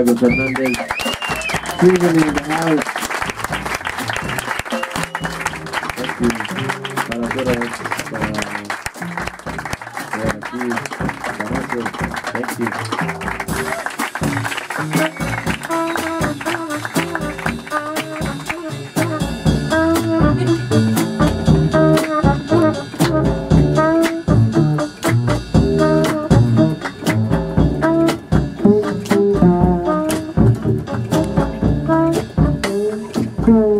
Iago Fernández. Steven in the house. cool.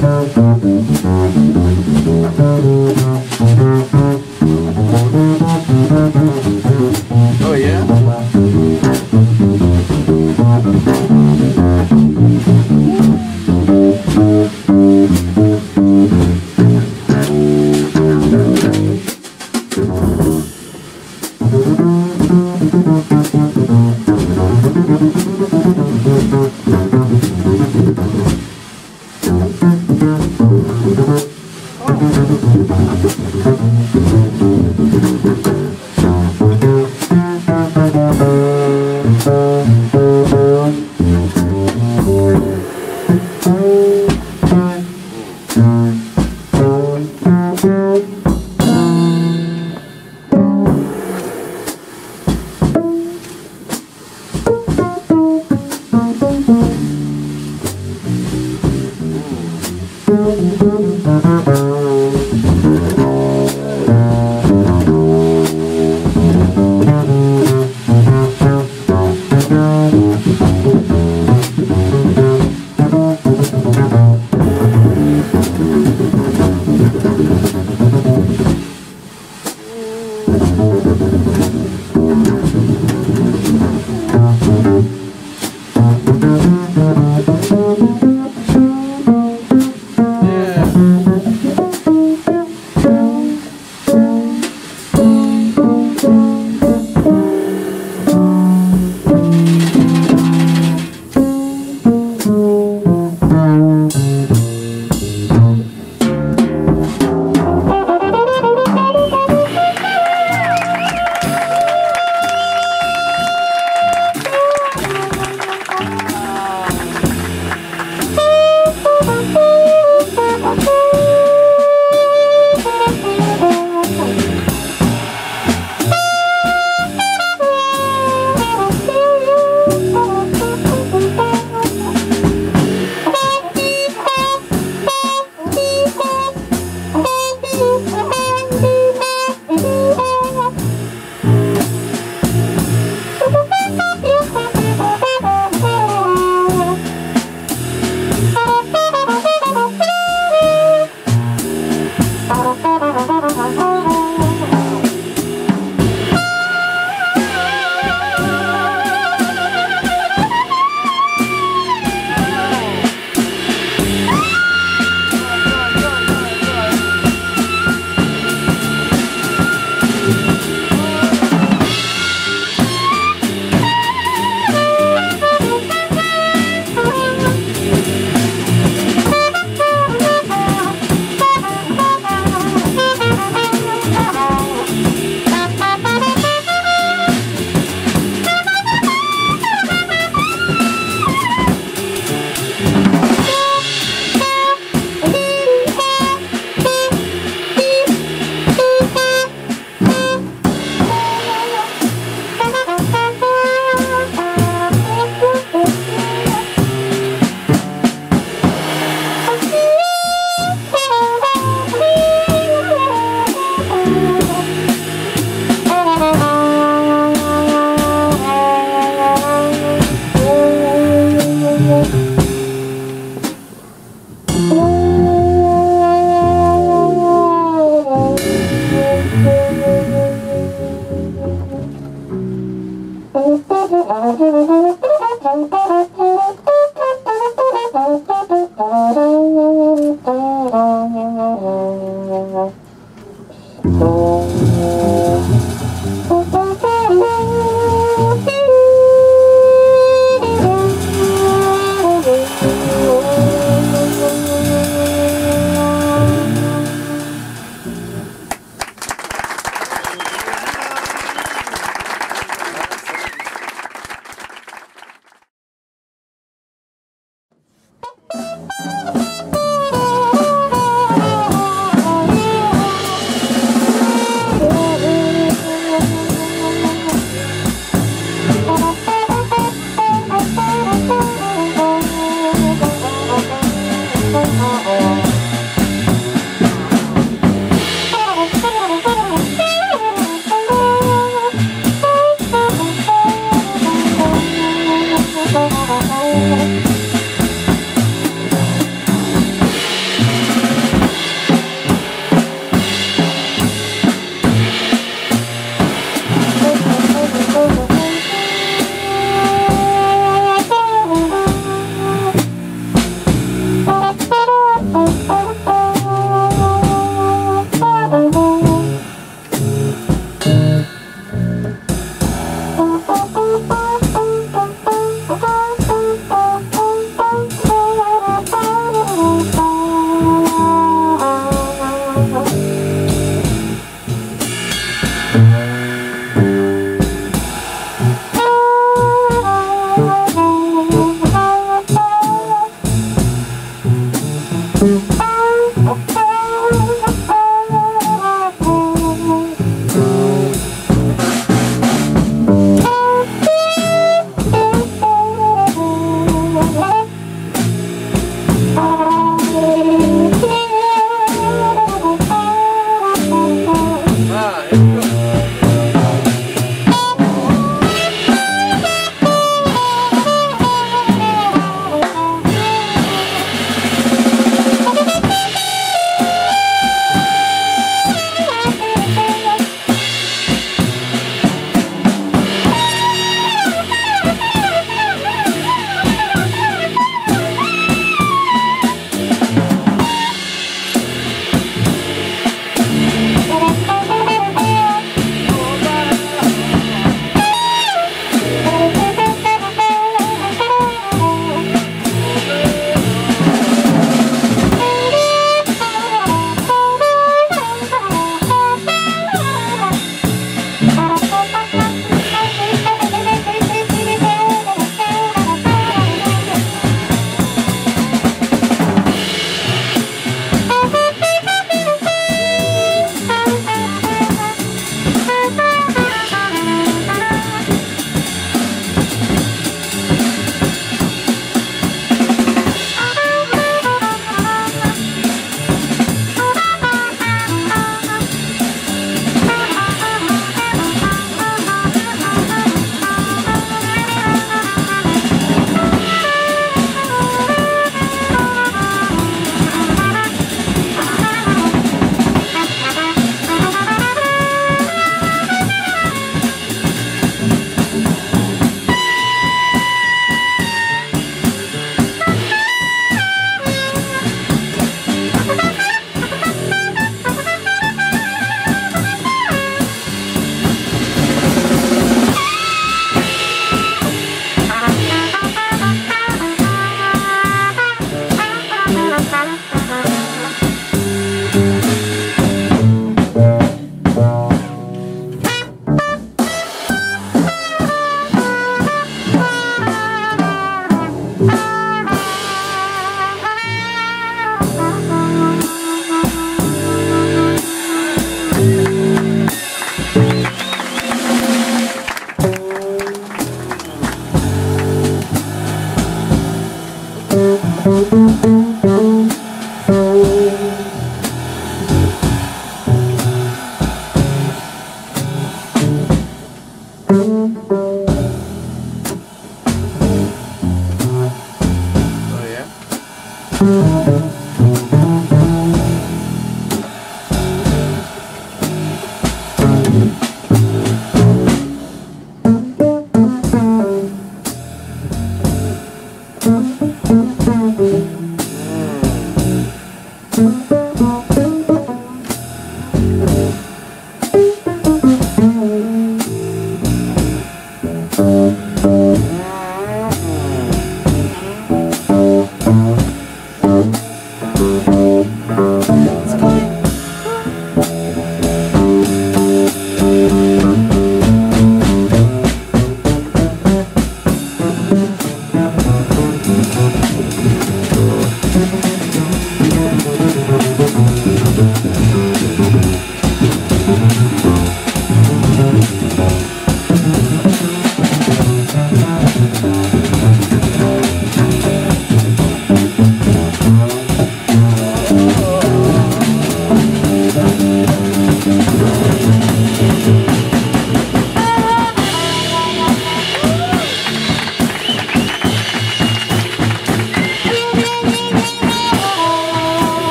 Oh